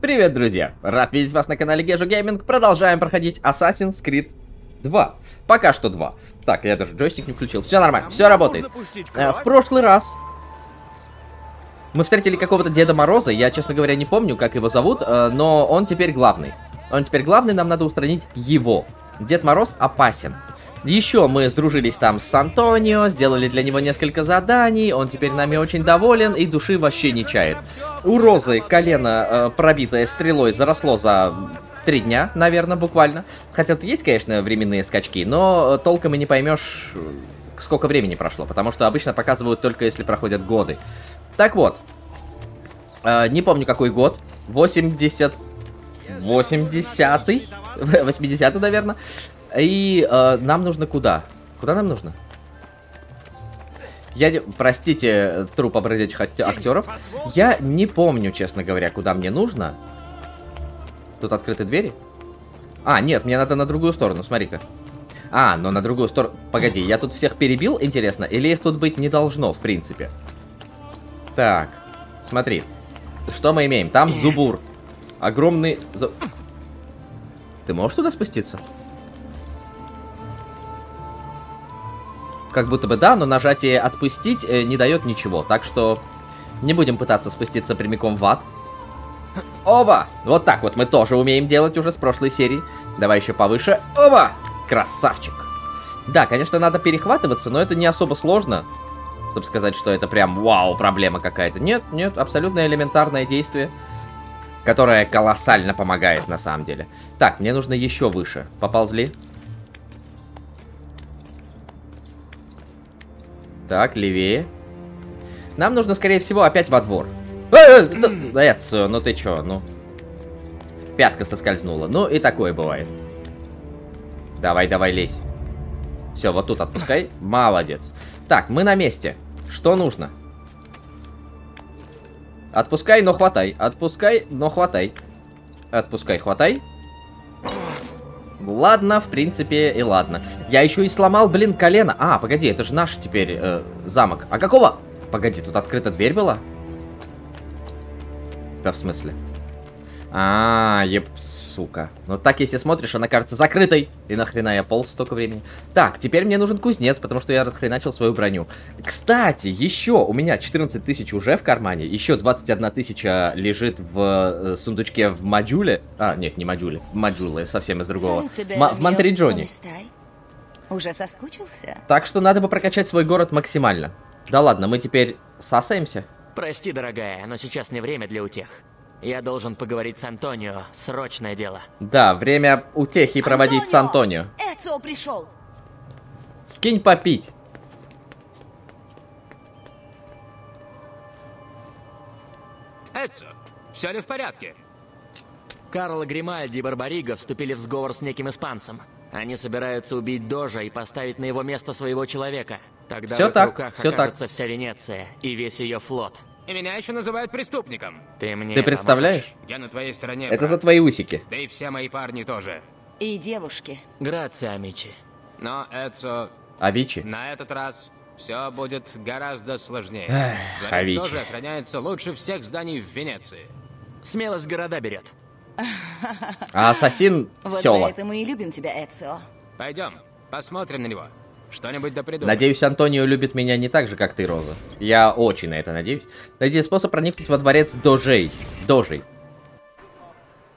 Привет, друзья! Рад видеть вас на канале Гежу Гейминг. Продолжаем проходить Assassin's Creed 2. Пока что 2. Так, я даже джойстик не включил. Все нормально, все работает. Э, в прошлый раз мы встретили какого-то Деда Мороза. Я, честно говоря, не помню, как его зовут, э, но он теперь главный. Он теперь главный, нам надо устранить его. Дед Мороз опасен. Еще мы сдружились там с Антонио, сделали для него несколько заданий, он теперь нами очень доволен и души вообще не чает. У Розы колено, э, пробитое стрелой, заросло за три дня, наверное, буквально. Хотя тут есть, конечно, временные скачки, но толком и не поймешь, э, сколько времени прошло, потому что обычно показывают только если проходят годы. Так вот, э, не помню какой год, 80... 80-й? 80-й, наверное. И э, нам нужно куда? Куда нам нужно? Я, простите, труп обродячих актеров. Я не помню, честно говоря, куда мне нужно. Тут открыты двери? А, нет, мне надо на другую сторону, смотри-ка. А, но на другую сторону... Погоди, я тут всех перебил, интересно? Или их тут быть не должно, в принципе? Так, смотри. Что мы имеем? Там зубур. Огромный... Ты можешь туда спуститься? Как будто бы да, но нажатие «отпустить» э, не дает ничего. Так что не будем пытаться спуститься прямиком в ад. Оба! Вот так вот мы тоже умеем делать уже с прошлой серии. Давай еще повыше. Оба! Красавчик! Да, конечно, надо перехватываться, но это не особо сложно. Чтобы сказать, что это прям вау, проблема какая-то. Нет, нет, абсолютно элементарное действие. Которое колоссально помогает на самом деле. Так, мне нужно еще выше. Поползли. Так, левее. Нам нужно, скорее всего, опять во двор. Э, Эцио, ну ты чё, ну. Пятка соскользнула. Ну и такое бывает. Давай, давай, лезь. Все, вот тут отпускай. Молодец. Так, мы на месте. Что нужно? Отпускай, но хватай. Отпускай, но хватай. Отпускай, хватай. Ладно, в принципе, и ладно. Я еще и сломал, блин, колено. А, погоди, это же наш теперь э, замок. А какого? Погоди, тут открыта дверь была? Да, в смысле? А, еп, сука. Ну так, если смотришь, она кажется закрытой. И нахрена я полз столько времени. Так, теперь мне нужен кузнец, потому что я расхреначил свою броню. Кстати, еще у меня 14 тысяч уже в кармане. Еще 21 тысяча лежит в э, сундучке в модюле. А, нет, не модюле. В модюле, совсем из другого. в Монтериджоне. Уже соскучился? Так что надо бы прокачать свой город максимально. Да ладно, мы теперь сасаемся. Прости, дорогая, но сейчас не время для утех. Я должен поговорить с Антонио. Срочное дело. Да, время утехи проводить с Антонио. Эцио пришел. Скинь попить. Эцио, все ли в порядке? Карло Гримальди и Барбариго вступили в сговор с неким испанцем. Они собираются убить Дожа и поставить на его место своего человека. Тогда все в их так, руках все окажется так. вся Венеция и весь ее флот. И меня еще называют преступником. Ты мне Ты представляешь? поможешь? Я на твоей стороне, Это брат. за твои усики. Да и все мои парни тоже. И девушки. Грация, Амичи. Но, Эцо, Авичи. на этот раз все будет гораздо сложнее. Эх, Авичи. тоже охраняется лучше всех зданий в Венеции. Смелость города берет. А ассасин Вот за села. это мы и любим тебя, Эцио. Пойдем, посмотрим на него. Что-нибудь да придумаем. Надеюсь, Антонио любит меня не так же, как ты, Роза. Я очень на это надеюсь. Найди способ проникнуть во дворец Дожей. Дожей.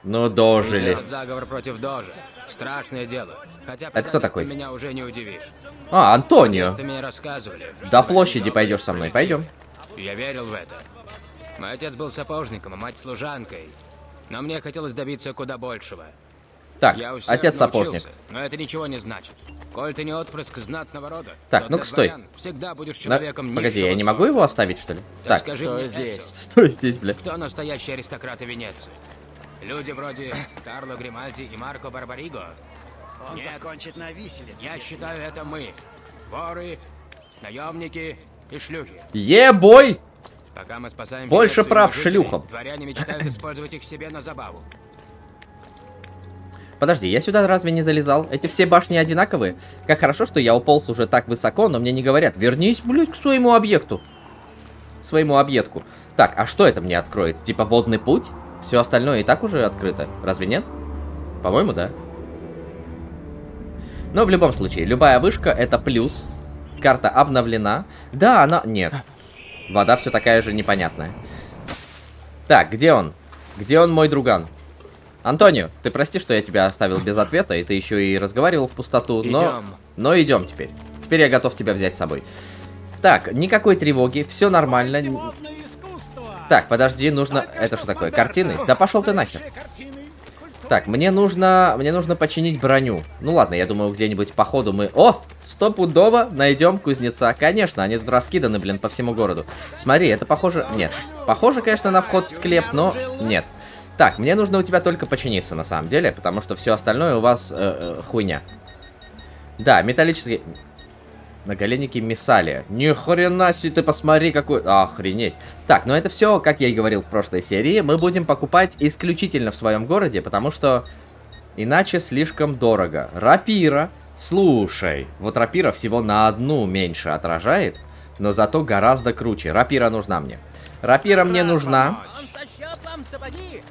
Ну, дожили. Идет заговор против Дожа. Страшное дело. Хотя Это кто такой? меня уже не удивишь. А, Антонио. Мне рассказывали. До площади пойдешь со мной, пойдем. Я верил в это. Мой отец был сапожником, а мать служанкой. Но мне хотелось добиться куда большего. Так, Я отец сапожник. но это ничего не значит. Коль ты не отпрыск знатного рода, Так, ну-ка, стой. всегда будешь Да, человеком Погоди, низшего я не могу его оставить, что ли? Так, Так, скажи что мне, здесь? Стой здесь, бля. кто настоящие аристократы Венеции? Люди вроде Карло Гримальди и Марко Барбариго? Он Нет. закончит на виселице. Я считаю, это мы. Воры, наемники и шлюхи. Ебой! Пока мы спасаем Больше прав жителей, шлюхам. Дворяне мечтают использовать их себе на забаву. Подожди, я сюда разве не залезал? Эти все башни одинаковые? Как хорошо, что я уполз уже так высоко, но мне не говорят. Вернись, блядь, к своему объекту. Своему объектку. Так, а что это мне откроет? Типа водный путь? Все остальное и так уже открыто. Разве нет? По-моему, да. Но в любом случае, любая вышка это плюс. Карта обновлена. Да, она... Нет. Вода все такая же непонятная. Так, где он? Где он, мой друган? Антонио, ты прости, что я тебя оставил без ответа, и ты еще и разговаривал в пустоту, но... Идем. Но идем теперь. Теперь я готов тебя взять с собой. Так, никакой тревоги, все нормально. Так, подожди, нужно... Это что такое, картины? Да пошел ты нахер. Так, мне нужно... Мне нужно починить броню. Ну ладно, я думаю, где-нибудь по ходу мы... О! Стопудово найдем кузнеца. Конечно, они тут раскиданы, блин, по всему городу. Смотри, это похоже... Нет. Похоже, конечно, на вход в склеп, но... Нет. Так, мне нужно у тебя только починиться, на самом деле, потому что все остальное у вас э, э, хуйня. Да, металлические... Наголенники Мисалия. Ни хрена себе, ты посмотри какой... Охренеть. Так, но это все, как я и говорил в прошлой серии, мы будем покупать исключительно в своем городе, потому что иначе слишком дорого. Рапира. Слушай, вот рапира всего на одну меньше отражает, но зато гораздо круче. Рапира нужна мне. Рапира мне нужна. Он сошьет вам сапоги,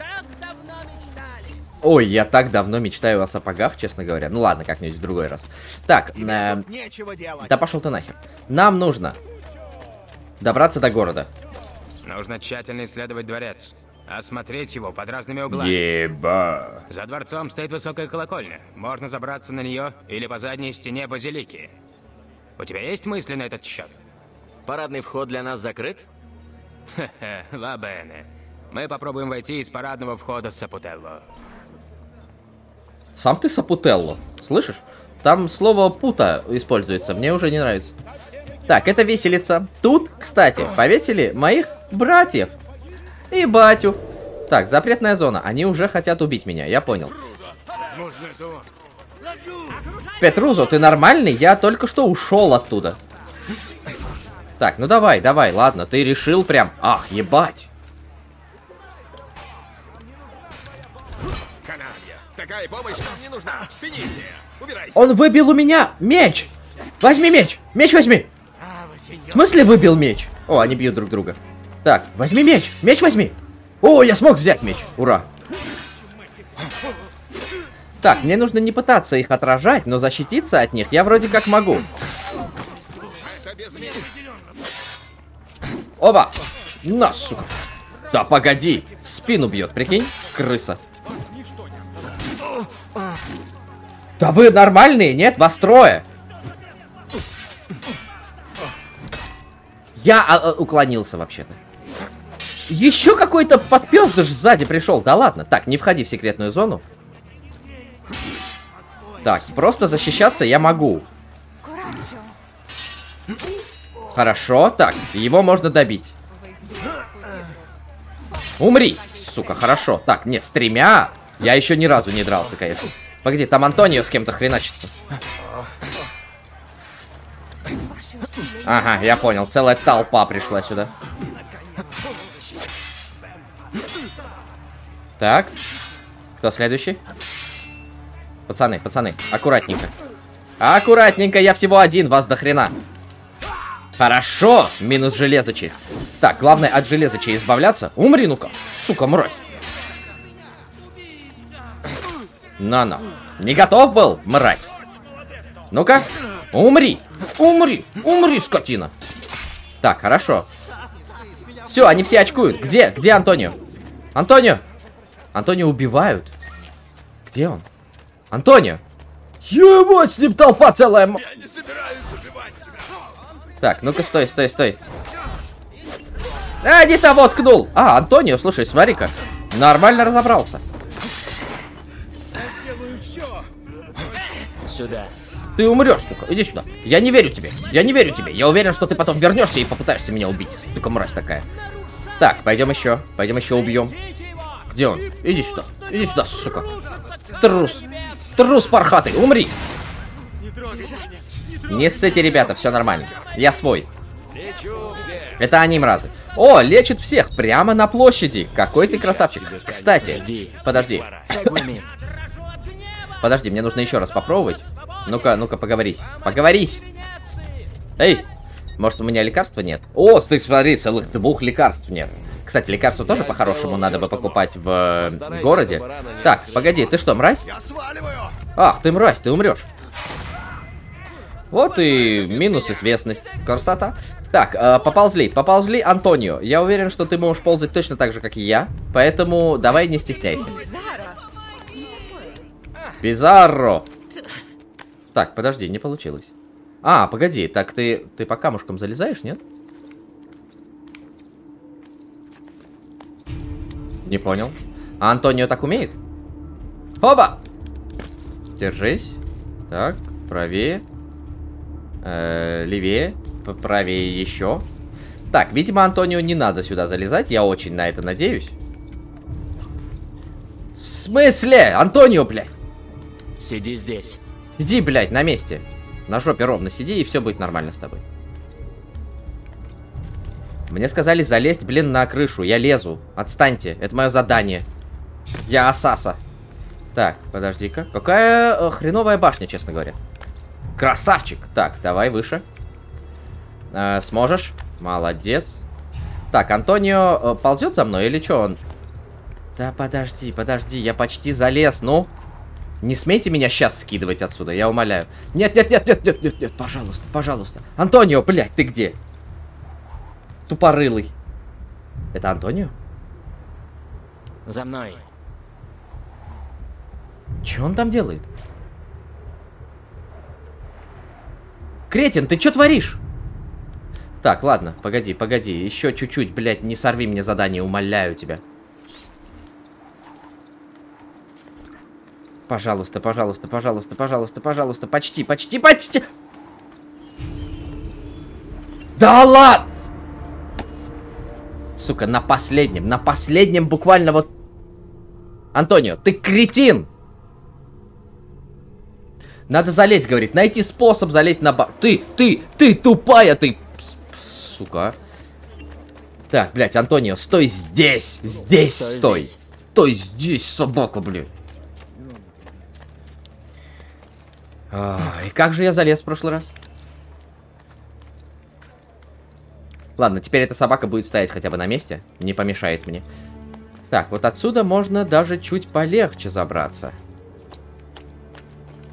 так давно мечтали. Ой, я так давно мечтаю о сапогах, честно говоря. Ну ладно, как-нибудь в другой раз. Так, э, Нечего делать. да пошел ты нахер. Нам нужно добраться до города. Нужно тщательно исследовать дворец. Осмотреть его под разными углами. Еба. За дворцом стоит высокая колокольня. Можно забраться на нее или по задней стене базилики. У тебя есть мысли на этот счет? Парадный вход для нас закрыт? Хе-хе, лабене. Мы попробуем войти из парадного входа с Сапутелло. Сам ты Сапутелло, слышишь? Там слово пута используется, мне уже не нравится. Так, это веселится. Тут, кстати, повесили моих братьев. И батю. Так, запретная зона. Они уже хотят убить меня, я понял. Петрузо, ты нормальный? Я только что ушел оттуда. Так, ну давай, давай, ладно, ты решил прям... Ах, ебать. Такая помощь нам не нужна. Финиция, убирайся. Он выбил у меня меч! Возьми меч! Меч возьми! В смысле выбил меч? О, они бьют друг друга. Так, возьми меч! Меч возьми! О, я смог взять меч! Ура! Так, мне нужно не пытаться их отражать, но защититься от них я вроде как могу. Оба! На, сука! Да погоди! Спину бьет, прикинь? Крыса. Да вы нормальные, нет? Вас трое. Я а, а, уклонился вообще-то. Еще какой-то подпездыш сзади пришел. Да ладно. Так, не входи в секретную зону. Так, просто защищаться я могу. Хорошо, так, его можно добить. Умри! Сука, хорошо. Так, нет, с тремя я еще ни разу не дрался, конечно. Погоди, там Антонио с кем-то хреначится. Ага, я понял, целая толпа пришла сюда. Так, кто следующий? Пацаны, пацаны, аккуратненько. Аккуратненько, я всего один, вас до хрена. Хорошо, минус железочи. Так, главное от железочи избавляться. Умри, ну-ка. Сука, мразь. На-на. Не готов был, мразь? Ну-ка, умри. Умри, умри, скотина. Так, хорошо. Все, они все очкуют. Где? Где Антонио? Антонио! Антонио убивают. Где он? Антонио! Ебать, с ним толпа целая. Я не собираюсь убивать тебя. Так, ну-ка, стой, стой, стой. А, не того ткнул. А, Антонио, слушай, смотри-ка. Нормально разобрался. Сюда. Ты умрешь, сука. Иди сюда. Я не верю тебе. Я не верю тебе. Я уверен, что ты потом вернешься и попытаешься меня убить. Сука, мразь такая. Так, пойдем еще. Пойдем еще убьем. Где он? Иди сюда. Иди сюда, сука. Трус. Трус пархатый. Умри. Не ссыте, ребята, все нормально. Я свой. Это они, мразы. О, лечит всех прямо на площади. Какой ты красавчик. Кстати, Подожди. Подожди. Мне нужно еще раз попробовать. Ну-ка, ну-ка, поговорись. Поговорись. Эй, может у меня лекарства нет? О, ты смотри, целых двух лекарств нет. Кстати, лекарства тоже по-хорошему надо бы покупать в э, Постарайся городе. барана не Так, погоди, ты что, мразь? Я сваливаю! Ах, ты мразь, ты умрешь. Вот и минус известность. Красота. Так, э, поползли, поползли, Антонио. Я уверен, что ты можешь ползать точно так же, как и я. Поэтому давай не стесняйся. Пизарро. Так, подожди, не получилось. А, погоди, так ты, ты по камушкам залезаешь, нет? Не понял. А Антонио так умеет? Оба! Держись. Так, правее. Э, левее. п- Правее еще. Так, видимо, Антонио не надо сюда залезать. Я очень на это надеюсь. В смысле? Антонио, блядь. Сиди здесь. Сиди, блядь, на месте. На жопе ровно сиди, и все будет нормально с тобой. Мне сказали залезть, блин, на крышу. Я лезу. Отстаньте. Это мое задание. Я Асаса. Так, подожди-ка. Какая э, хреновая башня, честно говоря. Красавчик. Так, давай выше. Э, сможешь? Молодец. Так, Антонио э, ползет за мной или что он? Да подожди, подожди, я почти залез, ну. Не смейте меня сейчас скидывать отсюда, я умоляю. Нет, нет, нет, нет, нет, нет, нет, пожалуйста, пожалуйста. Антонио, блядь, ты где? Тупорылый. Это Антонио? За мной. Че он там делает? Кретин, ты что творишь? Так, ладно, погоди, погоди. Еще чуть-чуть, блядь, не сорви мне задание, умоляю тебя. Пожалуйста, пожалуйста, пожалуйста, пожалуйста, пожалуйста. Почти, почти, почти. Да ладно! Сука, на последнем, на последнем буквально вот... Антонио, ты кретин! Надо залезть, говорит. Найти способ залезть на ба... Ты, ты, ты тупая, ты... Сука. Так, блядь, Антонио, стой здесь. Здесь Стой. Стой здесь, собака, блядь. Ай, как же я залез в прошлый раз? Ладно, теперь эта собака будет стоять хотя бы на месте. Не помешает мне. Так, вот отсюда можно даже чуть полегче забраться.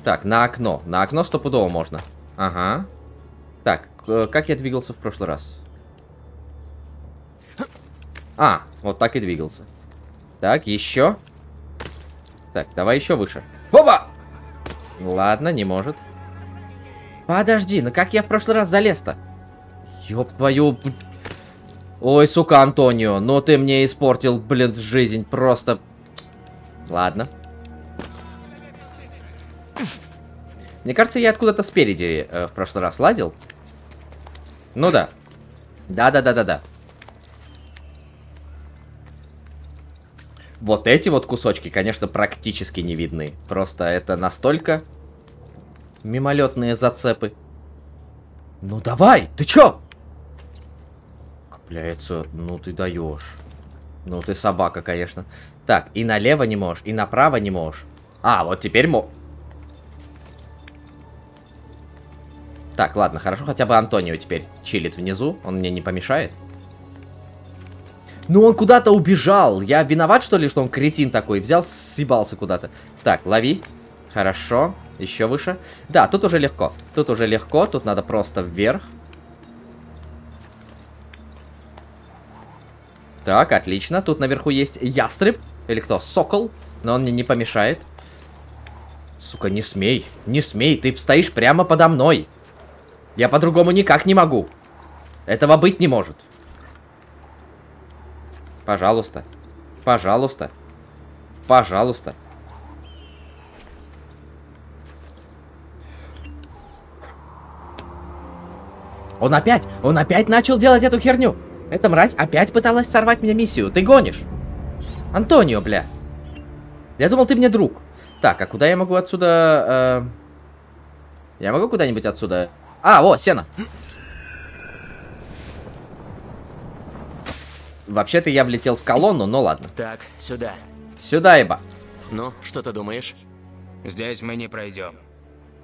Так, на окно. На окно стопудово можно. Ага. Так, э, как я двигался в прошлый раз? А, вот так и двигался. Так, еще. Так, давай еще выше. Опа! Ладно, не может. Подожди, ну как я в прошлый раз залез-то? Ёб твою... Ой, сука, Антонио, ну ты мне испортил, блин, жизнь просто... Ладно. Мне кажется, я откуда-то спереди э, в прошлый раз лазил. Ну да. Да-да-да-да-да. Вот эти вот кусочки, конечно, практически не видны. Просто это настолько мимолетные зацепы. Ну давай, ты чё? Капляется, ну ты даешь. Ну ты собака, конечно. Так, и налево не можешь, и направо не можешь. А, вот теперь мо... Так, ладно, хорошо, хотя бы Антонио теперь чилит внизу, он мне не помешает. Ну он куда-то убежал. Я виноват, что ли, что он кретин такой? Взял, съебался куда-то. Так, лови. Хорошо. Еще выше. Да, тут уже легко. Тут уже легко. Тут надо просто вверх. Так, отлично. Тут наверху есть ястреб. Или кто? Сокол. Но он мне не помешает. Сука, не смей. Не смей. Ты стоишь прямо подо мной. Я по-другому никак не могу. Этого быть не может. Пожалуйста. Пожалуйста. Пожалуйста. Он опять, он опять начал делать эту херню. Эта мразь опять пыталась сорвать мне миссию. Ты гонишь. Антонио, бля. Я думал, ты мне друг. Так, а куда я могу отсюда... э, Я могу куда-нибудь отсюда... А, вот, сено. Вообще-то я влетел в колонну, но ладно. Так, сюда. Сюда, еба. Ну, что ты думаешь? Здесь мы не пройдем.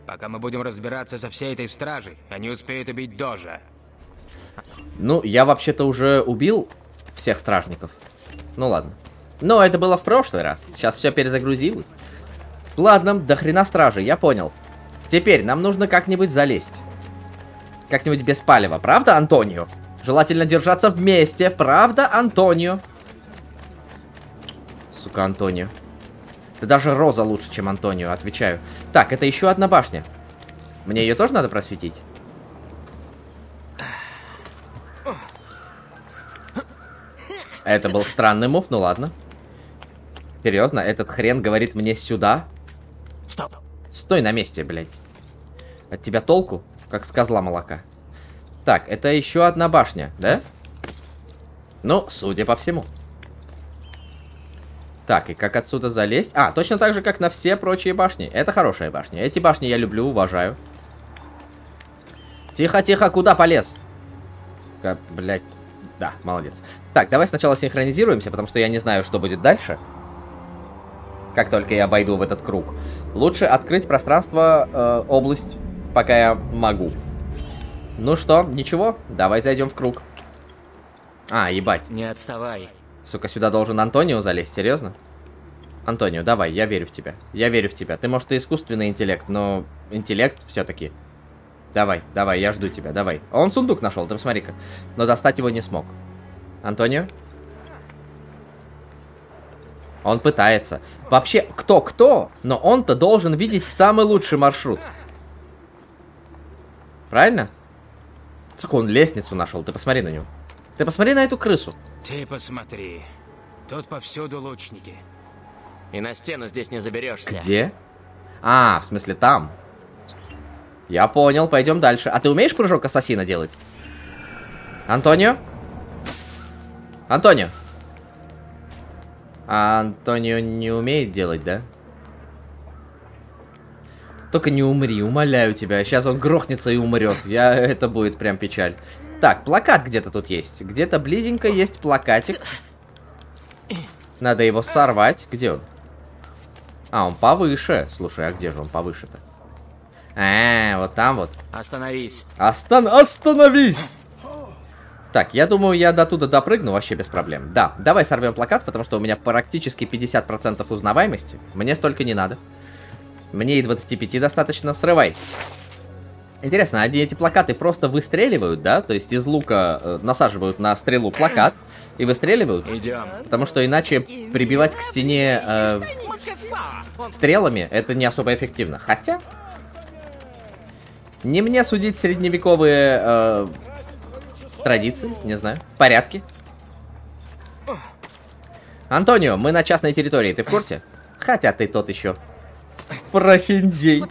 Пока мы будем разбираться со всей этой стражей, они успеют убить Дожа. Ну, я вообще-то уже убил всех стражников. Ну ладно. Но это было в прошлый раз. Сейчас все перезагрузилось. Ладно, до хрена стражи, я понял. Теперь нам нужно как-нибудь залезть. Как-нибудь без палева, правда, Антонио? Желательно держаться вместе, правда, Антонио? Сука, Антонио. Ты даже Роза лучше, чем Антонио, отвечаю. Так, это еще одна башня. Мне ее тоже надо просветить? Это был странный мув, ну ладно. Серьезно, этот хрен говорит мне сюда? Стоп. Стой на месте, блядь. От тебя толку, как с козла молока. Так, это еще одна башня, да? Ну, судя по всему. Так, и как отсюда залезть? А, точно так же, как на все прочие башни. Это хорошая башня. Эти башни я люблю, уважаю. Тихо, тихо, куда полез? Ка- Блядь. Да, молодец. Так, давай сначала синхронизируемся, потому что я не знаю, что будет дальше. Как только я войду в этот круг. Лучше открыть пространство, э, область, пока я могу. Ну что, ничего? Давай зайдем в круг. А, ебать. Не отставай. Сука, сюда должен Антонио залезть, серьезно? Антонио, давай, я верю в тебя. Я верю в тебя. Ты, может, и искусственный интеллект, но интеллект все-таки. Давай, давай, я жду тебя, давай. А Он сундук нашел, ты посмотри-ка. Но достать его не смог. Антонио? Он пытается. Вообще, кто-кто, но он-то должен видеть самый лучший маршрут. Правильно? Сука, он лестницу нашел, ты посмотри на него. Ты посмотри на эту крысу. Ты посмотри. Тут повсюду лучники. И на стену здесь не заберешься. Где? А, в смысле там. Я понял, пойдем дальше. А ты умеешь прыжок ассасина делать? Антонио? Антонио? А Антонио не умеет делать, да? Только не умри, умоляю тебя. Сейчас он грохнется и умрет. Я... Это будет прям печаль. Так, плакат где-то тут есть. Где-то близенько есть плакатик. Надо его сорвать. Где он? А, он повыше. Слушай, а где же он повыше-то? А, вот там вот. Остановись. Остан... Остановись! Так, я думаю, я до туда допрыгну вообще без проблем. Да, давай сорвем плакат, потому что у меня практически 50% узнаваемости. Мне столько не надо. Мне и 25 достаточно. Срывай. Интересно, они эти плакаты просто выстреливают, да? То есть из лука э, насаживают на стрелу плакат и выстреливают? Идем. Потому что иначе прибивать к стене э, стрелами это не особо эффективно. Хотя... Не мне судить средневековые э, традиции, не знаю, порядки. Антонио, мы на частной территории, ты в курсе? Хотя ты тот еще прохиндей.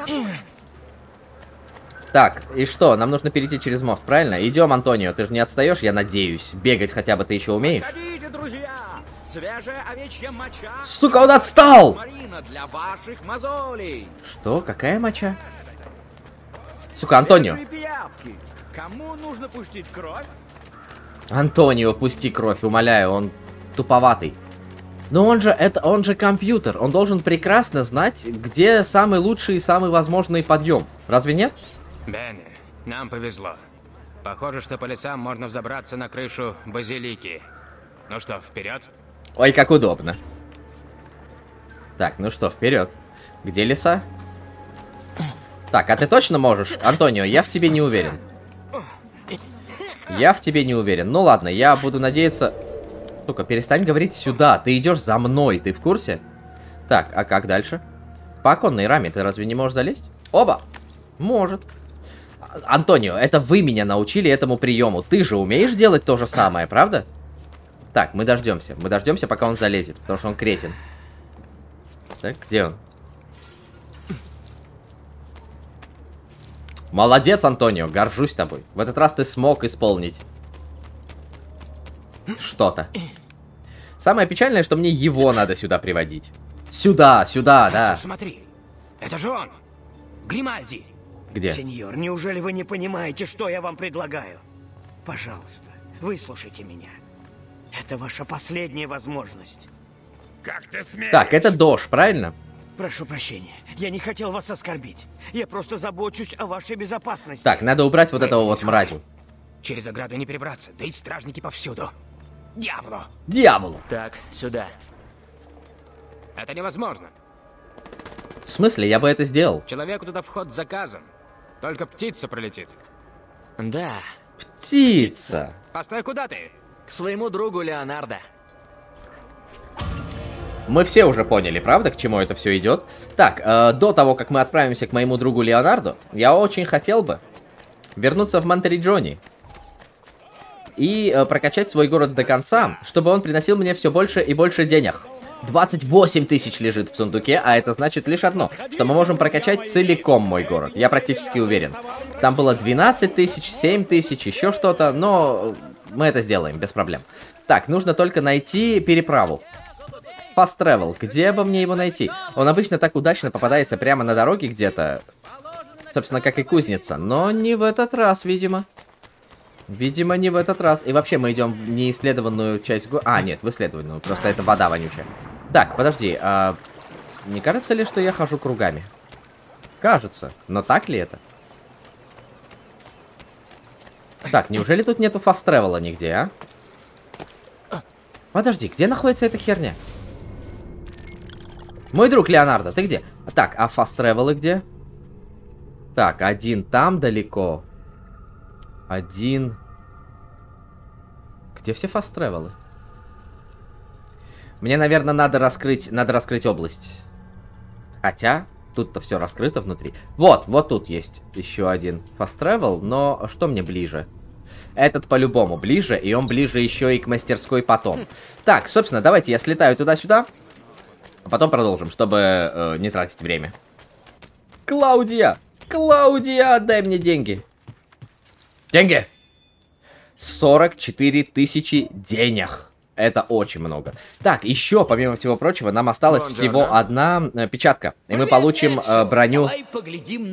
Так, и что? Нам нужно перейти через мост, правильно? Идем, Антонио, ты же не отстаешь, я надеюсь. Бегать хотя бы ты еще умеешь? Ходите, друзья! Свежая овечья моча. Сука, он отстал! Марина для ваших мозолей. Что? Какая моча? Сука, Антонио. Кому нужно пустить кровь? Антонио, пусти кровь, умоляю, он туповатый. Но он же, это, он же компьютер, он должен прекрасно знать, где самый лучший и самый возможный подъем. Разве нет? Бенни, нам повезло. Похоже, что по лесам можно взобраться на крышу базилики. Ну что, вперед? Ой, как удобно. Так, ну что, вперед. Где леса? Так, а ты точно можешь? Антонио, я в тебе не уверен. Я в тебе не уверен. Ну ладно, я буду надеяться... Сука, перестань говорить сюда. Ты идешь за мной, ты в курсе? Так, а как дальше? По оконной раме ты разве не можешь залезть? Оба! Может. Антонио, это вы меня научили этому приему. Ты же умеешь делать то же самое, правда? Так, мы дождемся. Мы дождемся, пока он залезет, потому что он кретин. Так, где он? Молодец, Антонио, горжусь тобой. В этот раз ты смог исполнить что-то. Самое печальное, что мне его надо сюда приводить. Сюда, сюда, да. Смотри, это же он! Гримальди! Где? Сеньор, неужели вы не понимаете, что я вам предлагаю? Пожалуйста, выслушайте меня. Это ваша последняя возможность. Как ты смеешь? Так, это Дош, правильно? Прошу прощения, я не хотел вас оскорбить. Я просто забочусь о вашей безопасности. Так, надо убрать вот этого вот мразю. Через ограду не перебраться, да и стражники повсюду. Дьяволу! Дьяволу. Так, сюда. Это невозможно. В смысле, я бы это сделал? Человеку туда вход заказан. Только птица пролетит. Да, Птица. Постой, куда ты? к своему другу Леонардо. Мы все уже поняли, правда, к чему это все идет? Так, э, до того, как мы отправимся к моему другу Леонарду, я очень хотел бы вернуться в Монтериджони и э, прокачать свой город до конца, чтобы он приносил мне все больше и больше денег. 28 тысяч лежит в сундуке, а это значит лишь одно, что мы можем прокачать целиком мой город. Я практически уверен. Там было 12 тысяч, 7 тысяч, еще что-то, но мы это сделаем, без проблем. Так, нужно только найти переправу. Fast Travel, где бы мне его найти? Он обычно так удачно попадается прямо на дороге где-то. Собственно, как и кузница. Но не в этот раз, видимо. Видимо, не в этот раз. И вообще, мы идем в неисследованную часть. А, нет, в исследованную. Просто это вода вонючая. Так, подожди. А... Не кажется ли, что я хожу кругами? Кажется. Но так ли это? Так, неужели тут нету фаст тревела нигде, а? Подожди, где находится эта херня? Мой друг Леонардо, ты где? Так, а фаст тревелы где? Так, один там далеко. Один... Где все фаст тревелы? Мне, наверное, надо раскрыть, надо раскрыть область. Хотя, тут-то все раскрыто внутри. Вот, вот тут есть еще один fast travel, но что мне ближе? Этот по-любому ближе, и он ближе еще и к мастерской потом. Так, собственно, давайте я слетаю туда-сюда, а потом продолжим, чтобы э, не тратить время. Клаудия! Клаудия, отдай мне деньги. Деньги! 44 тысячи денег. Это очень много. Так, еще, помимо всего прочего, нам осталась всего одна э, печатка. И мы получим э, броню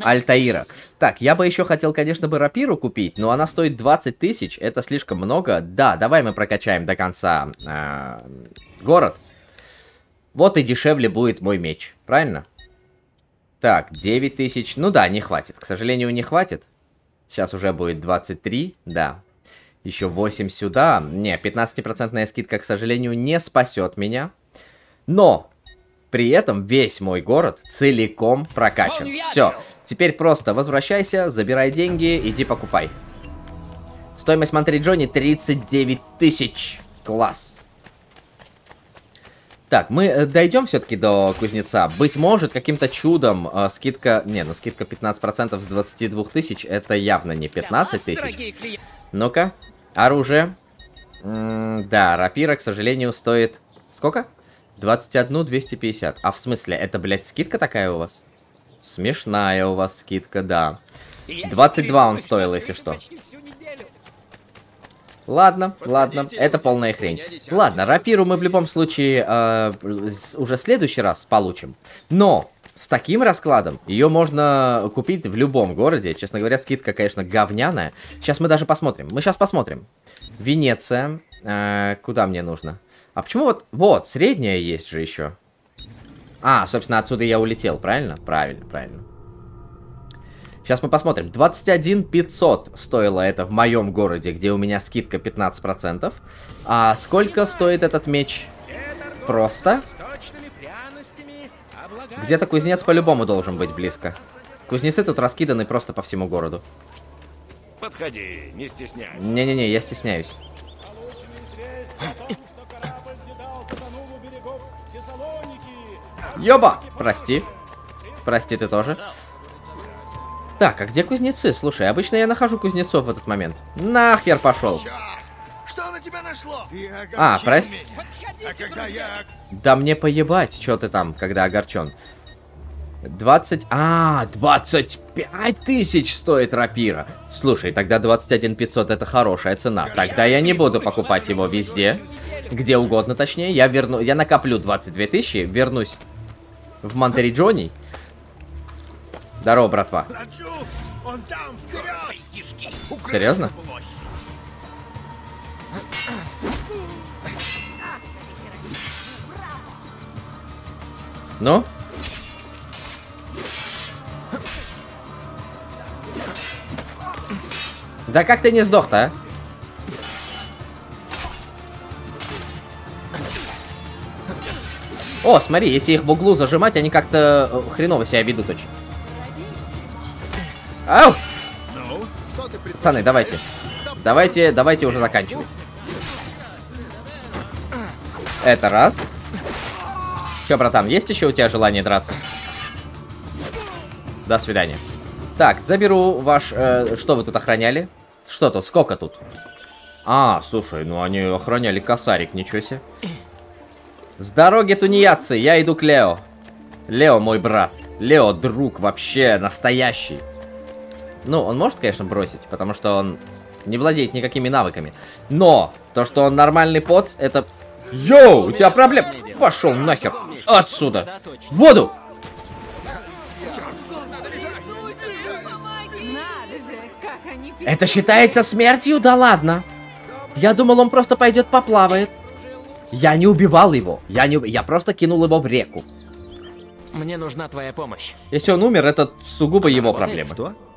Альтаира. Так, я бы еще хотел, конечно, бы рапиру купить, но она стоит 20 тысяч, это слишком много. Да, давай мы прокачаем до конца э, город. Вот и дешевле будет мой меч, правильно? Так, 9 тысяч, ну да, не хватит, к сожалению, не хватит. Сейчас уже будет 23, да. Еще 8 сюда. Не, 15% скидка, к сожалению, не спасет меня. Но при этом весь мой город целиком прокачан. Все, теперь просто возвращайся, забирай деньги, иди покупай. Стоимость Монтериджони 39 тысяч. Класс. Так, мы э, дойдем все-таки до кузнеца. Быть может, каким-то чудом э, скидка... Не, ну скидка 15% с 22 тысяч, это явно не 15 тысяч. Ну-ка, оружие. М да, рапира, к сожалению, стоит... Сколько? 21 250. А в смысле, это, блядь, скидка такая у вас? Смешная у вас скидка, да. 22 он стоил, если что. Ладно, ладно, это полная хрень. Ладно, рапиру мы в любом случае э, уже в следующий раз получим. Но с таким раскладом ее можно купить в любом городе. Честно говоря, скидка, конечно, говняная. Сейчас мы даже посмотрим. Мы сейчас посмотрим. Венеция. Э, куда мне нужно? А почему вот... Вот, средняя есть же еще. А, собственно, отсюда я улетел, правильно? Правильно, правильно. Сейчас мы посмотрим. 21 500 стоило это в моем городе, где у меня скидка 15%. А сколько стоит этот меч? Просто? Где-то кузнец по-любому должен быть близко. Кузнецы тут раскиданы просто по всему городу. Подходи, не стесняйся. Не-не-не, я стесняюсь. Ёба! Прости. Прости, ты тоже. Так, а где кузнецы? Слушай, обычно я нахожу кузнецов в этот момент. Нахер пошел. Что на тебя нашло? А, прости. А когда я... Да мне поебать, что ты там, когда огорчен. 20... А, 25 тысяч стоит рапира. Слушай, тогда 21 500 это хорошая цена. Тогда я не буду покупать его везде. Где угодно, точнее. Я верну... Я накоплю 22 тысячи, вернусь в Монтериджони. Здорово, братва. Серьезно? Ну? Да как ты не сдох-то, а? О, смотри, если их в углу зажимать, они как-то э, хреново себя ведут очень. Ау! Пацаны, давайте. Давайте, давайте уже заканчивать. Это раз. Че, братан, есть еще у тебя желание драться? До свидания. Так, заберу ваш... э, что вы тут охраняли? Что тут? Сколько тут? А, слушай, ну они охраняли косарик, ничего себе. С дороги тунеядцы, я иду к Лео. Лео мой брат. Лео друг вообще настоящий. Ну, он может, конечно, бросить, потому что он не владеет никакими навыками. Но то, что он нормальный поц, это... Йоу, у тебя проблем... Пошел нахер. Отсюда. В воду. Это считается смертью? Да ладно. Я думал, он просто пойдет поплавает. Я не убивал его. Я, не... я просто кинул его в реку. Мне нужна твоя помощь. Если он умер, это сугубо его Работает? проблема. Что?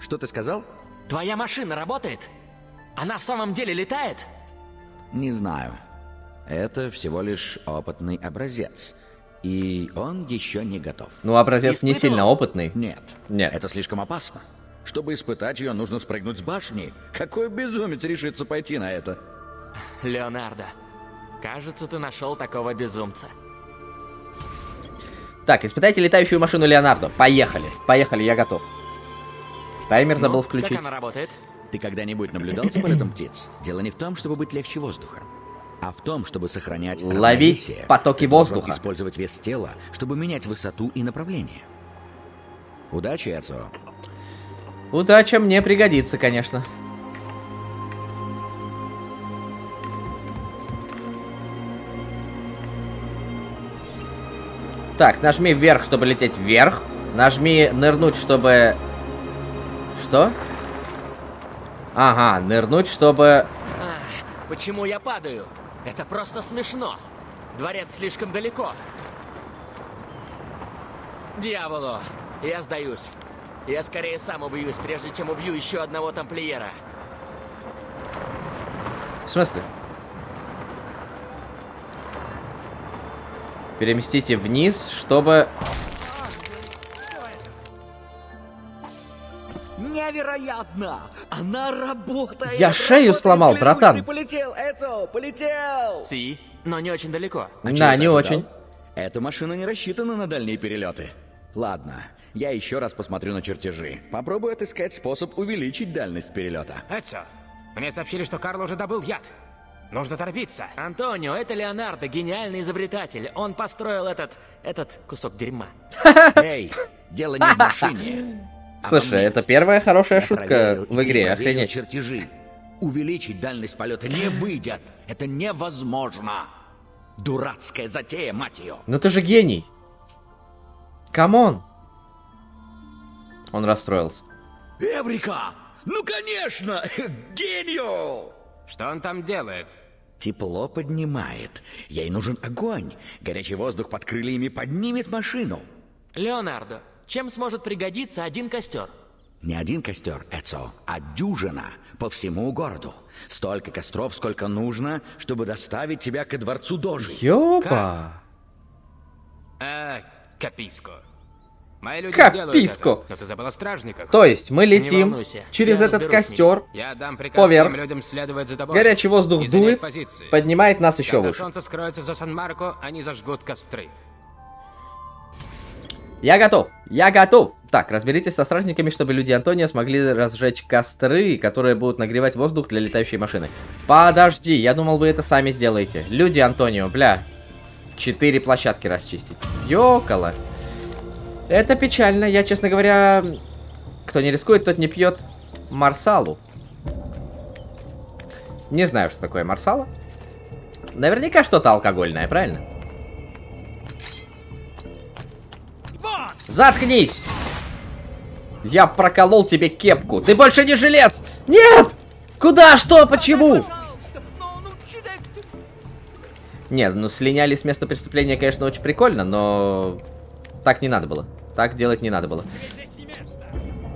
Что ты сказал? Твоя машина работает? Она в самом деле летает? Не знаю. Это всего лишь опытный образец. И он еще не готов. Ну, образец не Испытывал? сильно опытный. Нет. Нет. Это слишком опасно. Чтобы испытать ее, нужно спрыгнуть с башни. Какой безумец решится пойти на это? Леонардо, кажется, ты нашел такого безумца. Так, испытайте летающую машину Леонардо. Поехали. Поехали, я готов. Таймер забыл Ну, включить. Как она работает? Ты когда-нибудь наблюдал за полетом птиц? Дело не в том, чтобы быть легче воздуха, а в том, чтобы сохранять Ловить потоки воздуха. использовать вес тела, чтобы менять высоту и направление. Удачи, Эцио. Удача мне пригодится, конечно. Так, нажми вверх, чтобы лететь вверх. Нажми нырнуть, чтобы... Что? Ага, нырнуть, чтобы... Ах, почему я падаю? Это просто смешно. Дворец слишком далеко. Дьяволу, я сдаюсь. Я скорее сам убьюсь, прежде чем убью еще одного тамплиера. В смысле? Переместите вниз, чтобы... Невероятно! Она работает! Я шею сломал, клянусь, братан. Ты полетел, Эцио, полетел! Си, но не очень далеко. А Да, не очень. Эта машина не рассчитана на дальние перелеты. Ладно, я еще раз посмотрю на чертежи. Попробую отыскать способ увеличить дальность перелета. Эцо, мне сообщили, что Карл уже добыл яд. Нужно торопиться. Антонио, это Леонардо, гениальный изобретатель. Он построил этот... этот кусок дерьма. Эй, дело не в машине. Слушай, это первая хорошая Я шутка в игре, охренеть. чертежи. Увеличить дальность полета не выйдет. Это невозможно. Дурацкая затея, мать ее. Ну ты же гений. Come on. Он расстроился. Эврика! Ну, конечно! Гению! Что он там делает? Тепло поднимает. Ей нужен огонь. Горячий воздух под крыльями поднимет машину. Леонардо, чем сможет пригодиться один костер? Не один костер, Эцо, а дюжина по всему городу. Столько костров, сколько нужно, чтобы доставить тебя ко дворцу Дожи. Ёпа. А, Каписко. Мои люди Каписко. это, но ты забыл о стражниках. То есть мы летим через я этот костер, Я дам приказ Поверх. людям следовать за тобой. горячий воздух дует, позиции. поднимает нас еще Когда выше. солнце скроется за Сан-Марко, они зажгут костры. Я готов, я готов. Так, разберитесь со стражниками, чтобы люди Антония смогли разжечь костры, которые будут нагревать воздух для летающей машины. Подожди, я думал, вы это сами сделаете. Люди Антонио, бля. Четыре площадки расчистить. Ёкало. Это печально. Я, честно говоря, кто не рискует, тот не пьет Марсалу. Не знаю, что такое Марсала. Наверняка что-то алкогольное, правильно? Заткнись! Я проколол тебе кепку. Ты больше не жилец! Нет! Куда? Что? Почему? Нет, ну слиняли с места преступления, конечно, очень прикольно, но так не надо было. Так делать не надо было.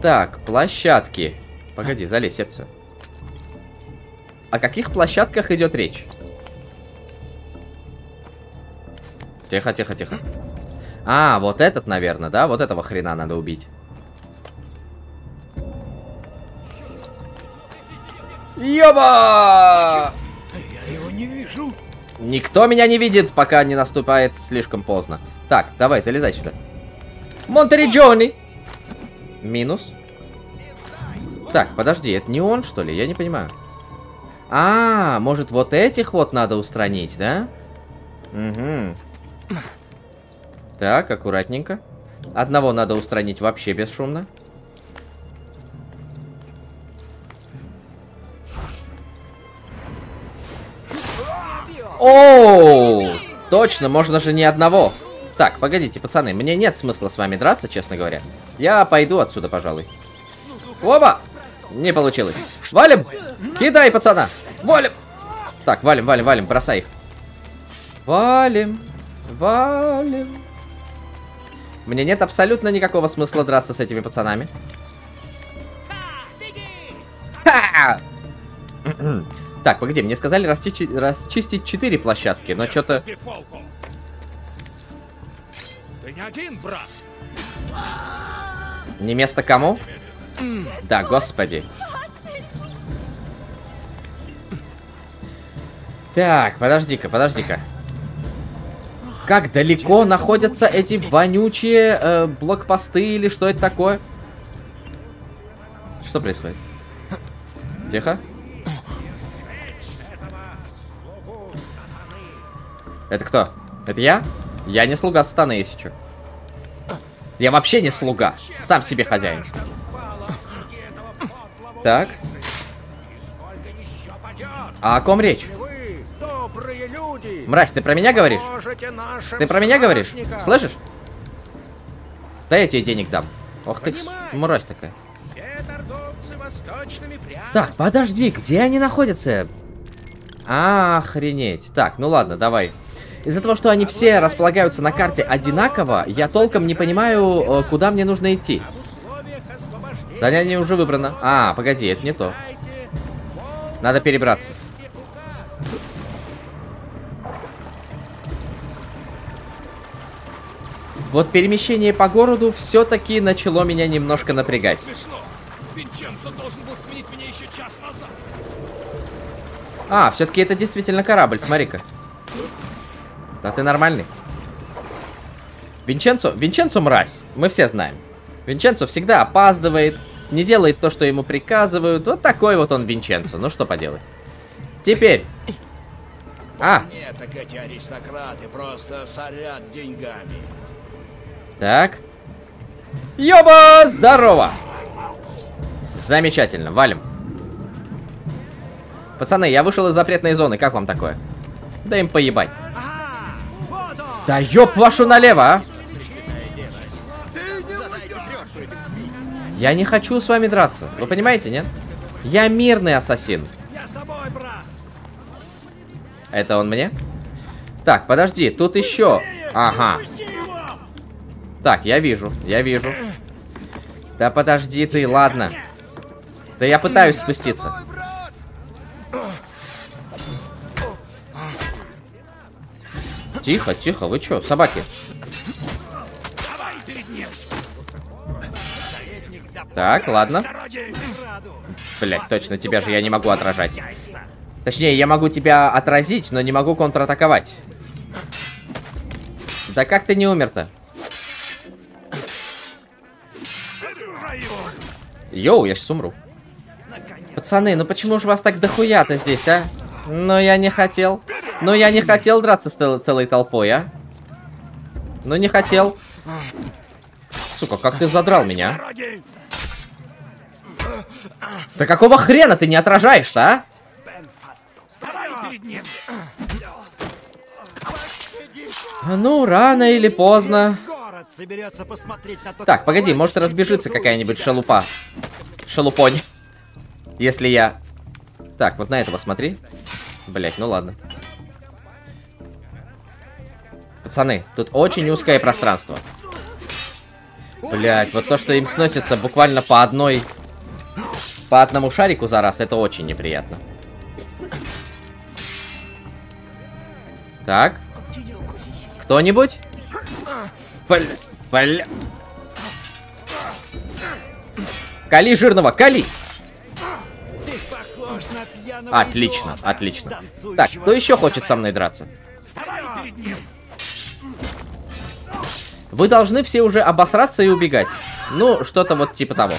Так, площадки. Погоди, залезь отсюда. О каких площадках идет речь? Тихо, тихо, тихо. А, вот этот, наверное, да? Вот этого хрена надо убить. Ёба! Я его не вижу. Никто меня не видит, пока не наступает слишком поздно. Так, давай, залезай сюда. Монтериджони! Минус. Так, подожди, это не он, что ли? Я не понимаю. А, может, вот этих вот надо устранить, да? Угу. Так, аккуратненько. Одного надо устранить вообще бесшумно. О, точно, можно же не одного. Так, погодите, пацаны, мне нет смысла с вами драться, честно говоря. Я пойду отсюда, пожалуй. Оба! Не получилось. Валим! Кидай, пацана! Валим! Так, валим, валим, валим, бросай их. Валим, валим. Мне нет абсолютно никакого смысла драться с этими пацанами. Ха! Так, погоди, мне сказали расчистить, расчистить 4 площадки, но что-то... Ты не один, брат. Не место кому? Да, господи. Так, подожди-ка, подожди-ка. Как далеко находятся эти вонючие э, блокпосты или что это такое? Что происходит? Тихо. Это кто? Это я? Я не слуга сатаны, если что. Я вообще не слуга. Сам себе хозяин. Так. А о ком речь? Мразь, ты про меня говоришь? Ты про меня говоришь? Слышишь? Да я тебе денег дам. Ох ты, мразь такая. Так, подожди, где они находятся? Охренеть. Так, ну ладно, давай. Из-за того, что они все располагаются на карте одинаково, я толком не понимаю, э, куда мне нужно идти. Задание уже выбрано. А, погоди, это не то. Надо перебраться. Вот перемещение по городу все-таки начало меня немножко напрягать. А, все-таки это действительно корабль, смотри-ка. Да ты нормальный. Винченцо, Винченцо мразь, мы все знаем. Винченцо всегда опаздывает, не делает то, что ему приказывают. Вот такой вот он Винченцо, ну что поделать. Теперь. А, Нет, так эти аристократы просто сорят деньгами. Так. Ёба, здорово! Замечательно, валим. Пацаны, я вышел из запретной зоны, как вам такое? Да им поебать. Да ёб вашу налево, а! Я не хочу с вами драться. Вы понимаете, нет? Я мирный ассасин. Это он мне? Так, подожди, тут еще. Ага. Так, я вижу, я вижу. Да подожди ты, ладно. Да я пытаюсь спуститься. Тихо, тихо, вы чё, собаки? Так, ладно. Блять, точно, тебя же я не могу отражать. Точнее, я могу тебя отразить, но не могу контратаковать. Да как ты не умер-то? Йоу, я сейчас умру. Пацаны, ну почему же вас так дохуя-то здесь, а? Ну я не хотел. Ну я не хотел драться с цел- целой толпой, а? Ну не хотел. Сука, как ты задрал меня, а? Да какого хрена ты не отражаешь-то, а? Ну, рано или поздно. Соберется посмотреть на то, Так, погоди, может разбежится какая-нибудь шелупа. Шелупонь. Если я... Так, вот на этого смотри. Блять, ну ладно. Пацаны, тут очень узкое пространство. Блять, вот то, что им сносится буквально по одной... По одному шарику за раз, это очень неприятно. Так. Кто-нибудь? Бля, бля. Кали жирного, кали! Отлично, отлично. Так, кто еще хочет со мной драться? Вы должны все уже обосраться и убегать. Ну, что-то вот типа того.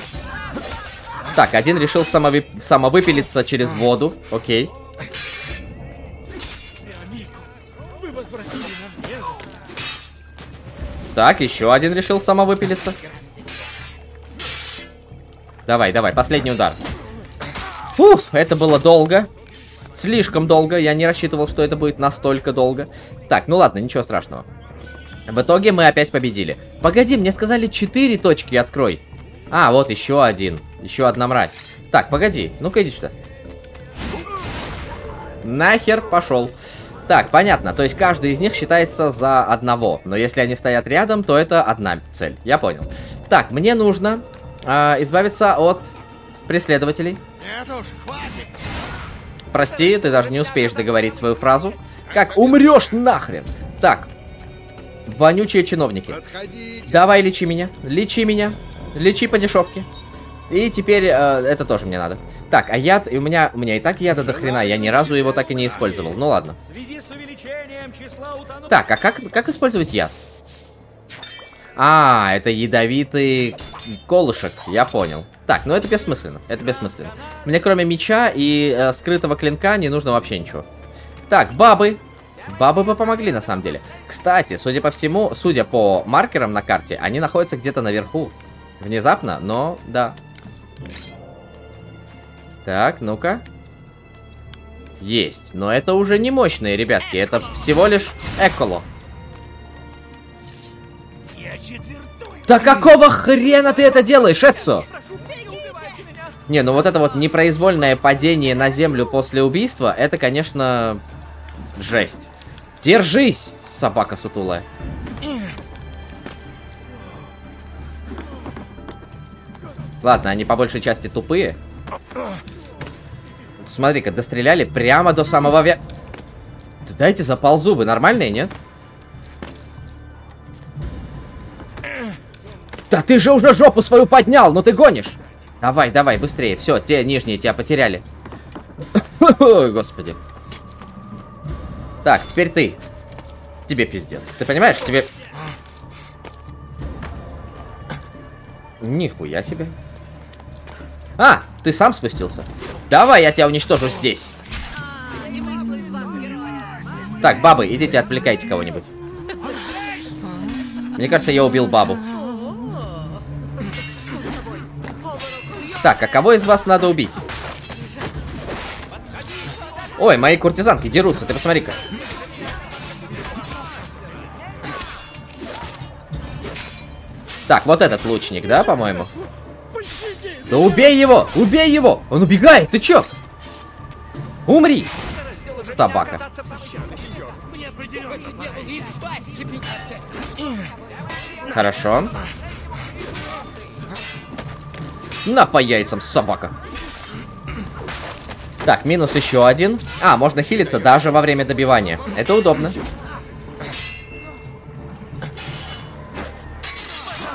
Так, один решил самовы... самовыпилиться через воду. Окей. Вы Так, еще один решил самовыпилиться. Давай, давай, последний удар. Уф, это было долго. Слишком долго. Я не рассчитывал, что это будет настолько долго. Так, ну ладно, ничего страшного. В итоге мы опять победили. Погоди, мне сказали 4 точки открой. А, вот еще один. Еще одна мразь. Так, погоди. Ну-ка иди сюда. Нахер пошел. Так, понятно. То есть каждый из них считается за одного. Но если они стоят рядом, то это одна цель. Я понял. Так, мне нужно э, избавиться от преследователей. Нет уж, хватит. Прости, ты даже не успеешь договорить свою фразу. Как умрешь нахрен? Так. Вонючие чиновники. Подходите. Давай лечи меня. Лечи меня. Лечи по дешевке. И теперь э, это тоже мне надо. Так, а яд, и у меня, у меня и так яда до хрена, я ни разу его так и не использовал. Ну ладно. Так, а как, как использовать яд? А, это ядовитый колышек, я понял. Так, ну это бессмысленно, это бессмысленно. Мне кроме меча и э, скрытого клинка не нужно вообще ничего. Так, бабы. Бабы бы помогли на самом деле. Кстати, судя по всему, судя по маркерам на карте, они находятся где-то наверху. Внезапно, но да. Так, ну-ка. Есть. Но это уже не мощные, ребятки. Это всего лишь эколо. Да какого хрена ты это делаешь, Эдсо? Не, ну вот это вот непроизвольное падение на землю после убийства, это, конечно, жесть. Держись, собака сутулая. Ладно, они по большей части тупые. Смотри-ка, достреляли прямо до самого ве... Да дайте заползу, вы нормальные, нет? Да ты же уже жопу свою поднял, ну ты гонишь. Давай, давай, быстрее. Все, те нижние тебя потеряли. Ой, господи. Так, теперь ты. Тебе пиздец. Ты понимаешь, тебе... Нихуя себе. А, ты сам спустился? Давай, я тебя уничтожу здесь. Так, бабы, идите отвлекайте кого-нибудь. Мне кажется, я убил бабу. Так, а кого из вас надо убить? Ой, мои куртизанки дерутся, ты посмотри-ка. Так, вот этот лучник, да, по-моему? Да убей его! Убей его! Он убегает! Ты чё? Умри! Собака. Хорошо. На по яйцам, собака. Так, минус еще один. А, можно хилиться даже во время добивания. Это удобно.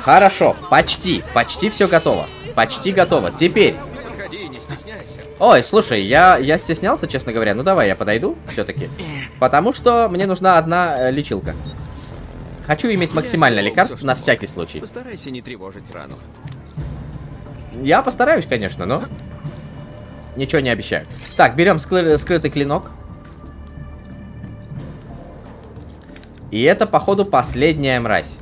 Хорошо, почти, почти все готово. Почти готово. Теперь. Подходи, не стесняйся. Ой, слушай, я, я стеснялся, честно говоря. Ну давай, я подойду все-таки. Потому что мне нужна одна э, лечилка. Хочу иметь максимально сделал лекарств всё, на всякий случай. Постарайся не тревожить рану. Я постараюсь, конечно, но... Ничего не обещаю. Так, берем скры- скрытый клинок. И это, походу, последняя мразь.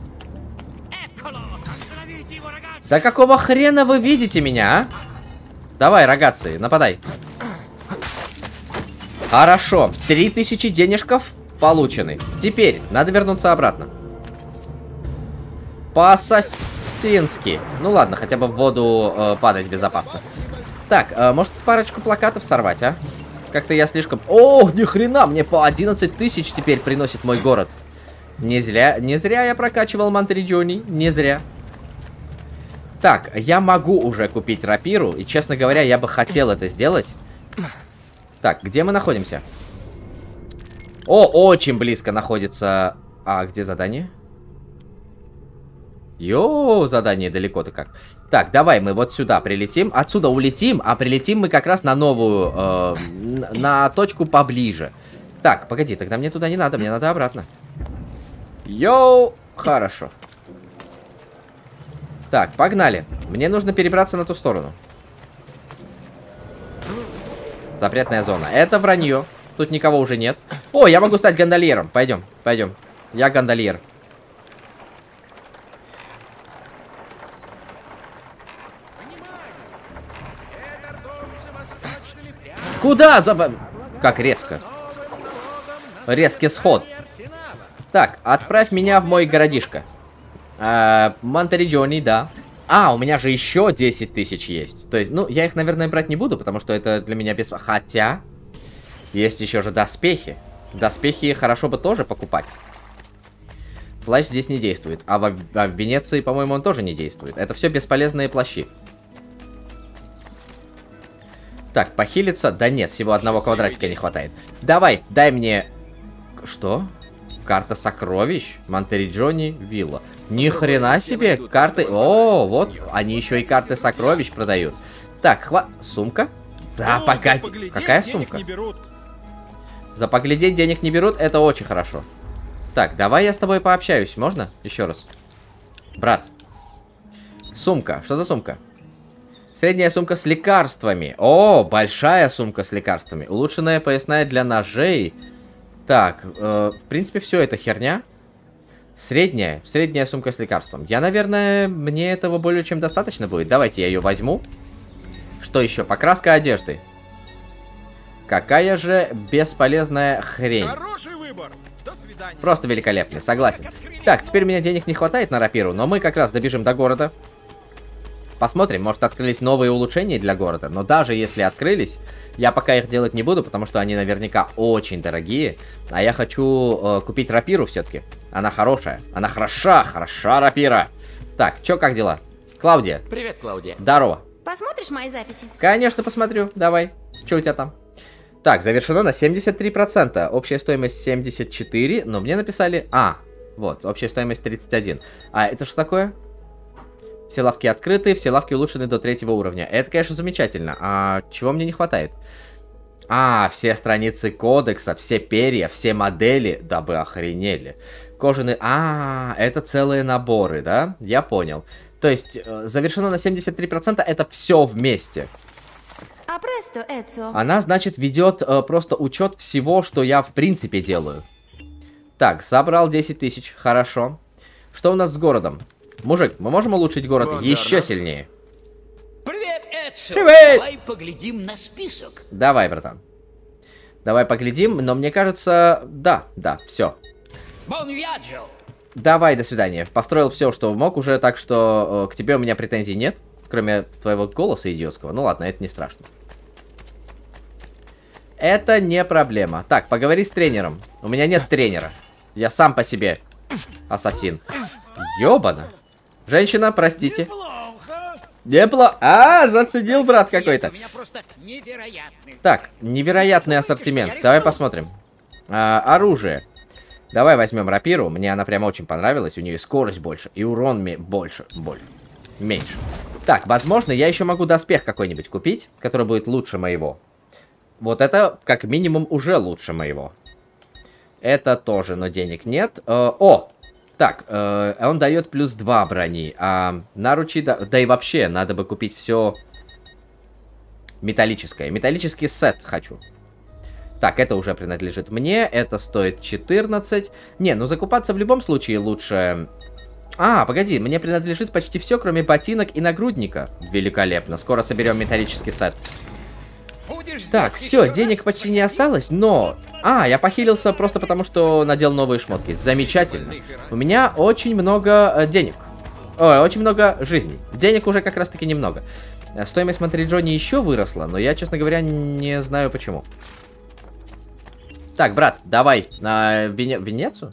Да какого хрена вы видите меня, а? Давай, рогатцы, нападай. Хорошо, 3000 денежков получены. Теперь, надо вернуться обратно. По-ассасински. Ну ладно, хотя бы в воду э, падать безопасно. Так, э, может парочку плакатов сорвать, а? Как-то я слишком... Ох, ни хрена, мне по 11 тысяч теперь приносит мой город. Не зря, не зря я прокачивал Монтериджони, не зря. Так, я могу уже купить рапиру, и, честно говоря, я бы хотел это сделать. Так, где мы находимся? О, очень близко находится А где задание? Йоу, задание далеко-то как. Так, давай мы вот сюда прилетим. Отсюда улетим, а прилетим мы как раз на новую, э, на точку поближе. Так, погоди, тогда мне туда не надо, мне надо обратно. Йоу, хорошо. Так, погнали. Мне нужно перебраться на ту сторону. Запретная зона. Это вранье. Тут никого уже нет. О, я могу стать гондольером. Пойдем, пойдем. Я гондольер. Куда? Как резко. Резкий сход. Так, отправь меня в мой городишко. Э, да. А, у меня же еще 10 тысяч есть. То есть, ну, я их, наверное, брать не буду, потому что это для меня без... Хотя, есть еще же доспехи. Доспехи хорошо бы тоже покупать. Плащ здесь не действует. А в, а в Венеции, по-моему, он тоже не действует. Это все бесполезные плащи. Так, похилиться? Да нет, всего одного квадратика не хватает. Давай, дай мне... Что? Карта сокровищ? Монтериджони вилла. Ни хрена себе, карты... О, вот, они еще и карты сокровищ продают. Так, хва... Сумка? Да, погоди. Какая сумка? За поглядеть денег не берут, это очень хорошо. Так, давай я с тобой пообщаюсь, можно? Еще раз. Брат. Сумка. Что за сумка? Средняя сумка с лекарствами. О, большая сумка с лекарствами. Улучшенная поясная для ножей. Так, э, в принципе, все это херня. Средняя, средняя сумка с лекарством. Я, наверное, мне этого более чем достаточно будет. Давайте я ее возьму. Что еще? Покраска одежды. Какая же бесполезная хрень. Хороший выбор. До свидания. Просто великолепно, согласен. Так, теперь у меня денег не хватает на рапиру, но мы как раз добежим до города. Посмотрим, может открылись новые улучшения для города. Но даже если открылись, я пока их делать не буду, потому что они наверняка очень дорогие. А я хочу э, купить рапиру все-таки. Она хорошая. Она хороша, хороша рапира. Так, чё, как дела? Клаудия. Привет, Клаудия. Здорово. Посмотришь мои записи? Конечно, посмотрю. Давай. Что у тебя там? Так, завершено на 73%. Общая стоимость 74, но мне написали... А, вот, общая стоимость 31. А это что такое? Все лавки открыты, все лавки улучшены до третьего уровня. Это, конечно, замечательно. А чего мне не хватает? А, все страницы кодекса, все перья, все модели. Да вы охренели. Кожаные... А, это целые наборы, да? Я понял. То есть, э, завершено на 73%, это все вместе. А. Она, значит, ведет э, просто учет всего, что я в принципе делаю. Так, собрал 10 тысяч, хорошо. Что у нас с городом? Мужик, мы можем улучшить город Вот, еще да. сильнее? Привет, Эдсо! Привет! Давай поглядим на список. Давай, братан. Давай поглядим, но мне кажется... Да, да, все. Бон вьяджо! Давай, до свидания. Построил все, что мог уже, так что э, к тебе у меня претензий нет. Кроме твоего голоса идиотского. Ну ладно, это не страшно. Это не проблема. Так, поговори с тренером. У меня нет тренера. Я сам по себе ассасин. Ёбана. Женщина, простите. Неплохо. А, заценил брат какой-то. Так, невероятный ассортимент. Давай посмотрим. А, оружие. Давай возьмем рапиру. Мне она прям очень понравилась. У нее скорость больше. И урон ми- больше. Больше. Меньше. Так, возможно, я еще могу доспех какой-нибудь купить, который будет лучше моего. Вот это, как минимум, уже лучше моего. Это тоже, но денег нет. Э, о! Так, э, он дает плюс 2 брони. А наручи, да, да и вообще, надо бы купить все металлическое. Металлический сет хочу. Так, это уже принадлежит мне. Это стоит 14. Не, ну закупаться в любом случае лучше... А, погоди, мне принадлежит почти все, кроме ботинок и нагрудника. Великолепно. Скоро соберем металлический сет. Так, все, денег почти не осталось, но... А, я похилился просто потому, что надел новые шмотки. Замечательно. У меня очень много э, денег. Ой, очень много жизней. Денег уже как раз-таки немного. Э, Стоимость Монтриджони еще выросла, но я, честно говоря, не знаю почему. Так, брат, давай на Вене- Венецию?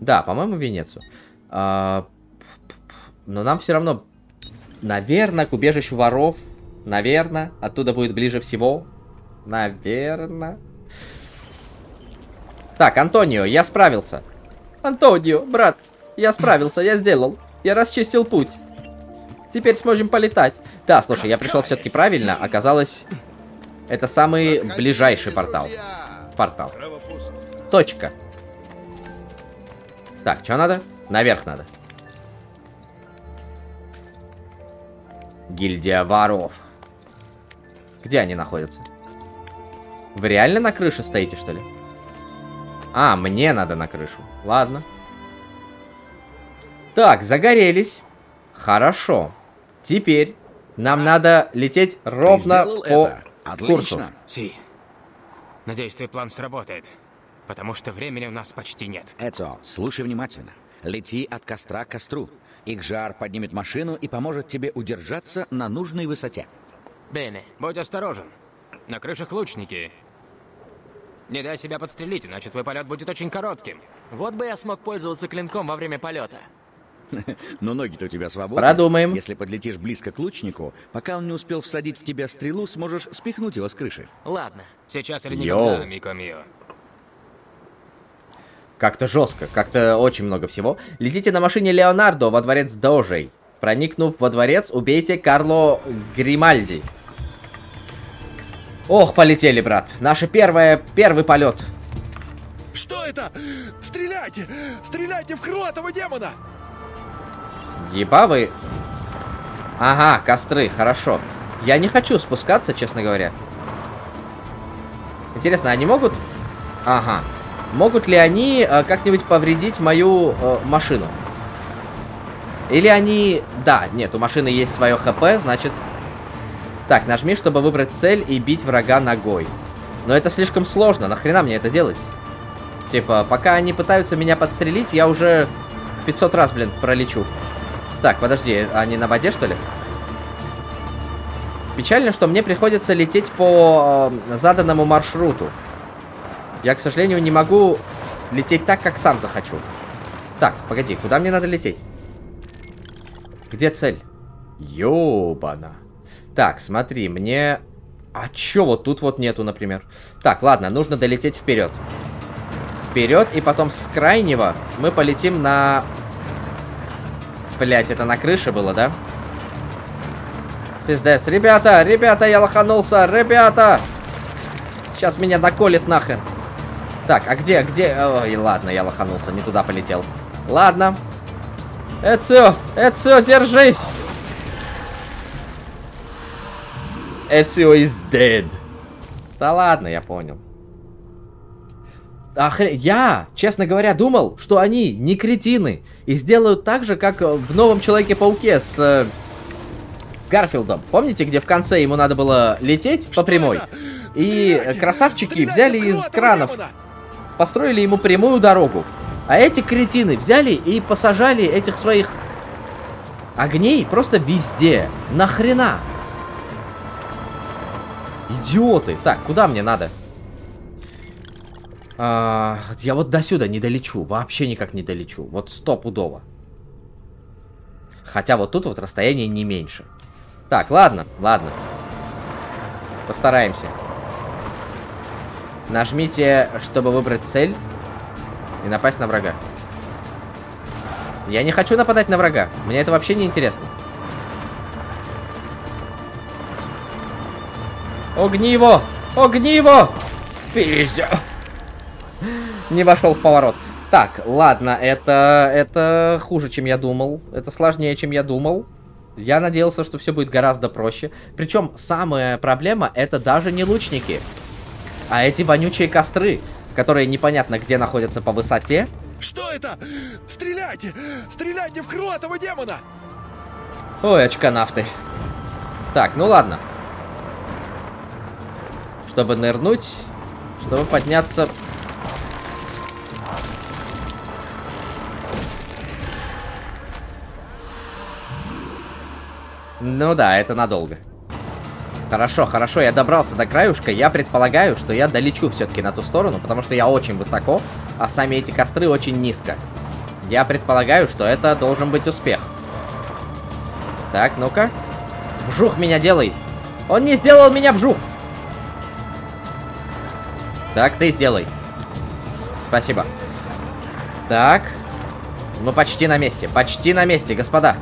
Да, по-моему, Венецию. А, но нам все равно, наверное, к убежищу воров. Наверное, оттуда будет ближе всего. Наверное. Так, Антонио, я справился. Антонио, брат, я справился, я сделал. Я расчистил путь. Теперь сможем полетать. Да, слушай, я пришел все-таки правильно. Оказалось, это самый ближайший портал. Портал. Точка. Так, что надо? Наверх надо. Гильдия воров. Где они находятся? Вы реально на крыше стоите, что ли? А, мне надо на крышу. Ладно. Так, загорелись. Хорошо. Теперь нам надо лететь ровно по это. курсу. Отлично. Си, надеюсь, твой план сработает. Потому что времени у нас почти нет. Эцо, слушай внимательно. Лети от костра к костру. Их жар поднимет машину и поможет тебе удержаться на нужной высоте. Бене. Будь осторожен. На крышах лучники. Не дай себя подстрелить, иначе твой полет будет очень коротким. Вот бы я смог пользоваться клинком во время полета. Но ноги-то у тебя свободны. Продумаем. Если подлетишь близко к лучнику, пока он не успел всадить в тебя стрелу, сможешь спихнуть его с крыши. Ладно. Сейчас или никогда, Мико Мио. Как-то жестко, как-то очень много всего. Летите на машине Леонардо во дворец Дожей. Проникнув во дворец, убейте Карло Гримальди. Ох, полетели, брат. Наше первое, первый полет. Что это? Стреляйте! Стреляйте в крылатого демона! Еба вы. Ага, костры, хорошо. Я не хочу спускаться, честно говоря. Интересно, они могут... Ага. Могут ли они э, как-нибудь повредить мою э, машину? Или они... Да, нет, у машины есть свое ХП, значит... Так, нажми, чтобы выбрать цель и бить врага ногой. Но это слишком сложно, нахрена мне это делать? Типа, пока они пытаются меня подстрелить, я уже 500 раз, блин, пролечу. Так, подожди, они на воде, что ли? Печально, что мне приходится лететь по э, заданному маршруту. Я, к сожалению, не могу лететь так, как сам захочу. Так, погоди, куда мне надо лететь? Где цель? Ёбана. Так, смотри, мне... А чё вот тут вот нету, например? Так, ладно, нужно долететь вперед. Вперед, и потом с крайнего мы полетим на... Блять, это на крыше было, да? Пиздец. Ребята, ребята, я лоханулся. Ребята! Сейчас меня наколет нахрен. Так, а где, где? Ой, ладно, я лоханулся, не туда полетел. Ладно. Эцио, Эцио, держись! Эцио is dead. Да ладно, я понял. Охре... Я, честно говоря, думал, что они не кретины и сделают так же, как в новом Человеке-пауке с э, Гарфилдом. Помните, где в конце ему надо было лететь по прямой? И красавчики взяли из кранов, построили ему прямую дорогу. А эти кретины взяли и посажали этих своих огней просто везде. Нахрена? Идиоты. Так, куда мне надо? А, я вот до сюда не долечу. Вообще никак не долечу. Вот стопудово. Хотя вот тут вот расстояние не меньше. Так, ладно, ладно. Постараемся. Нажмите, чтобы выбрать цель. И напасть на врага. Я не хочу нападать на врага. Мне это вообще не интересно. Огниво! Огниво! Пиздец! Не вошел в поворот. Так, ладно, это, это хуже, чем я думал. Это сложнее, чем я думал. Я надеялся, что все будет гораздо проще. Причем самая проблема это даже не лучники, а эти вонючие костры, которые непонятно где находятся по высоте. Что это? Стреляйте! Стреляйте в крылатого демона! Ой, очканавты. Так, ну ладно. Чтобы нырнуть, чтобы подняться... Ну да, это надолго. Хорошо, хорошо, я добрался до краюшка. Я предполагаю, что я долечу все-таки на ту сторону, потому что я очень высоко, а сами эти костры очень низко. Я предполагаю, что это должен быть успех. Так, ну-ка. Вжух меня делай. Он не сделал меня вжух. Так, ты сделай. Спасибо. Так. Ну, почти на месте. Почти на месте, господа.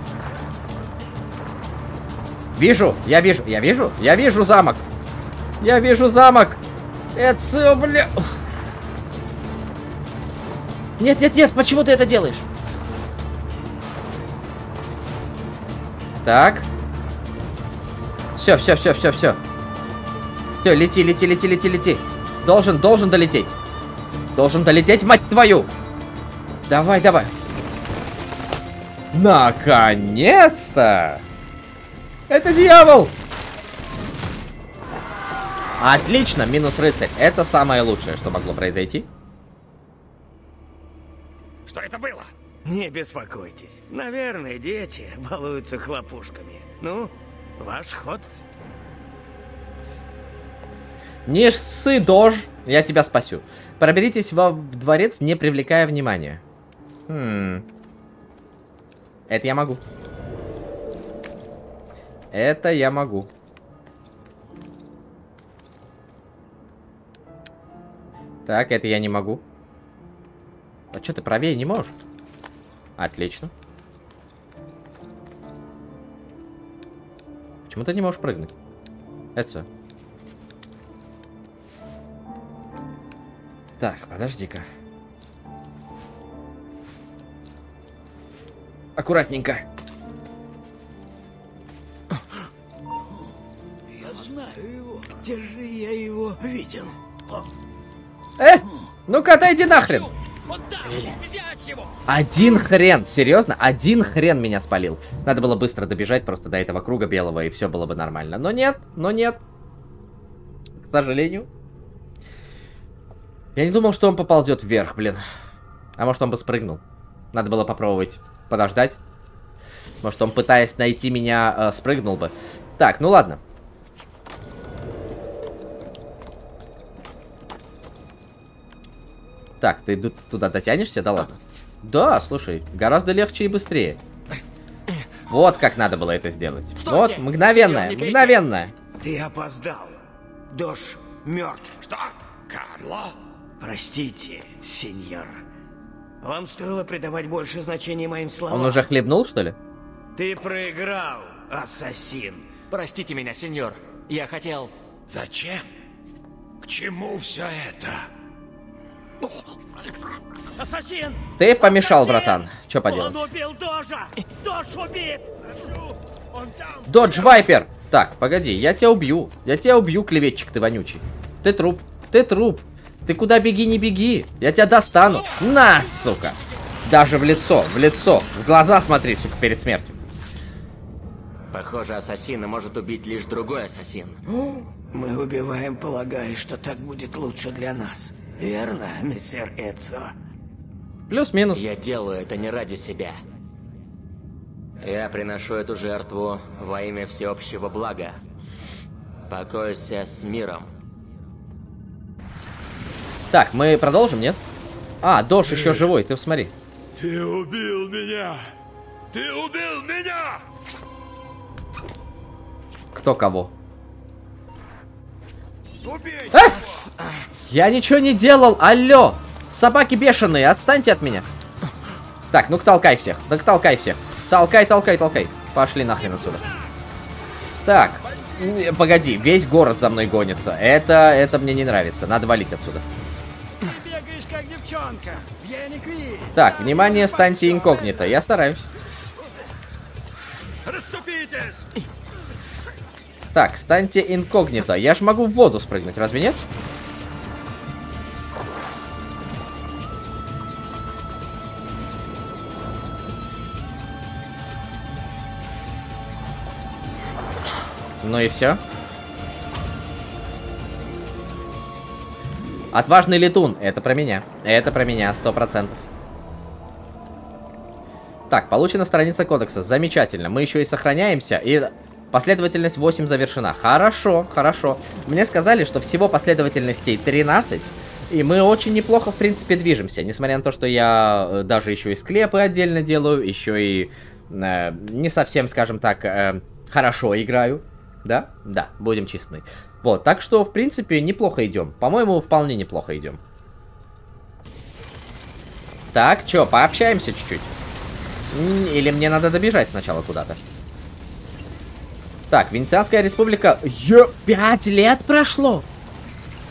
Вижу, я вижу, я вижу, я вижу замок. Я вижу замок. Это, бля... Нет, нет, нет, почему ты это делаешь? Так. Все, все, все, все, все. Все, лети, лети, лети, лети, лети. Должен, должен долететь. Должен долететь, мать твою! Давай, давай. Наконец-то! Это дьявол! Отлично, минус рыцарь. Это самое лучшее, что могло произойти. Что это было? Не беспокойтесь. Наверное, дети балуются хлопушками. Ну, ваш ход. Не ссы, дож. Я тебя спасу. Проберитесь во дворец, не привлекая внимания. Хм. Это я могу. Это я могу. Так, это я не могу. А что ты правее не можешь? Отлично. Почему ты не можешь прыгнуть? Это всё. Так, подожди-ка. Аккуратненько. Я знаю его. Где же я его видел? Э! Ну-ка, отойди нахрен! Вот его! Один хрен, серьезно, один хрен меня спалил. Надо было быстро добежать просто до этого круга белого, и все было бы нормально. Но нет, но нет. К сожалению. Я не думал, что он поползет вверх, блин. А может, он бы спрыгнул. Надо было попробовать подождать. Может, он, пытаясь найти меня, э, спрыгнул бы. Так, ну ладно. Так, ты туда дотянешься? Да ладно. Да, слушай, гораздо легче и быстрее. Вот как надо было это сделать. Стойте! Вот, мгновенное, мгновенное. Ты опоздал. Дош мертв. Что? Карло? Простите, сеньор. Вам стоило придавать больше значения моим словам. Он уже хлебнул, что ли? Ты проиграл, ассасин. Простите меня, сеньор. Я хотел... Зачем? К чему все это? Ассасин! Ты помешал, Ассасин! братан. Что поделать? Он убил Дожа! Дож убит! Додж Вайпер! Так, погоди, я тебя убью. Я тебя убью, клеветчик ты вонючий. Ты труп. Ты труп. Ты куда беги, не беги. Я тебя достану. На, сука. Даже в лицо, в лицо. В глаза смотри, сука, перед смертью. Похоже, ассасина может убить лишь другой ассасин. Мы убиваем, полагая, что так будет лучше для нас. Верно, мистер Эцо? Плюс-минус. Я делаю это не ради себя. Я приношу эту жертву во имя всеобщего блага. Покойся с миром. Так, мы продолжим, нет? А, Дош еще живой, ты посмотри. Ты убил меня! Ты убил меня! Кто кого? Убей! А! Я ничего не делал, алло! Собаки бешеные, отстаньте от меня. Так, ну-ка толкай всех, ну-ка толкай всех. Толкай, толкай, толкай. Пошли нахрен отсюда. Так, погоди, весь город за мной гонится. Это, это мне не нравится, надо валить отсюда. Так, внимание, станьте инкогнито, я стараюсь. Так, станьте инкогнито. Я ж могу в воду спрыгнуть, разве нет? Ну и все. Отважный летун. Это про меня. Это про меня, сто процентов. Так, получена страница кодекса. Замечательно. Мы еще и сохраняемся. И последовательность 8 завершена. Хорошо, хорошо. Мне сказали, что всего последовательностей 13. И мы очень неплохо, в принципе, движемся. Несмотря на то, что я э, даже еще и склепы отдельно делаю. Еще и э, не совсем, скажем так, э, хорошо играю. Да? Да, будем честны. Вот, так что, в принципе, неплохо идем. По-моему, вполне неплохо идем. Так, чё, пообщаемся чуть-чуть? Или мне надо добежать сначала куда-то? Так, Венецианская республика... Ё, пять лет прошло?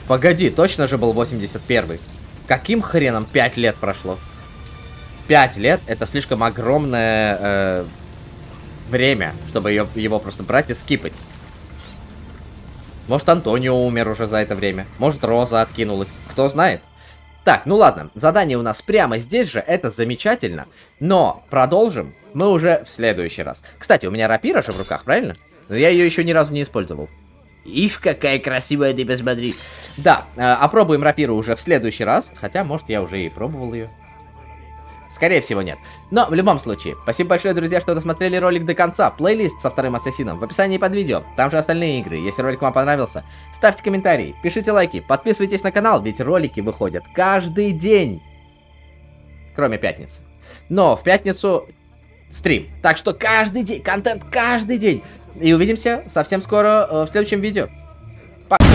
Погоди, точно же был 81-й. Каким хреном 5 лет прошло? 5 лет это слишком огромное э, время, чтобы ее, его просто брать и скипать. Может, Антонио умер уже за это время. Может, Роза откинулась. Кто знает. Так, ну ладно. Задание у нас прямо здесь же. Это замечательно. Но продолжим мы уже в следующий раз. Кстати, у меня рапира же в руках, правильно? Но я ее еще ни разу не использовал. Ишь, какая красивая, ты посмотри. Да, э, опробуем рапиру уже в следующий раз. Хотя, может, я уже и пробовал ее. Скорее всего, нет. Но в любом случае, спасибо большое, друзья, что досмотрели ролик до конца. Плейлист со вторым ассасином в описании под видео. Там же остальные игры. Если ролик вам понравился, ставьте комментарии, пишите лайки, подписывайтесь на канал, ведь ролики выходят каждый день. Кроме пятницы. Но в пятницу стрим. Так что каждый день, контент каждый день. И увидимся совсем скоро э, в следующем видео. Пока.